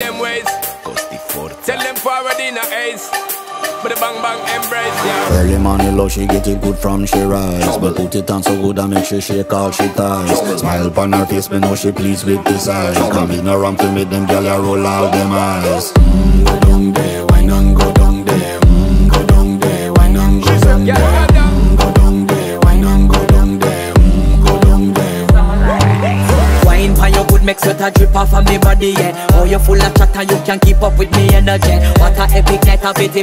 them ways. Tell them forward in a ace. But the bang bang embrace, yeah. Early money love, she get it good from she rise But put it on so good and make she shake all she ties Smile upon her face, me know she pleased with this eyes Come in around to make them gyal a roll out them eyes mm, make sweat a drip off of me body, yeah. Oh, you full of chatter, you can't keep up with me energy. What a epic night of it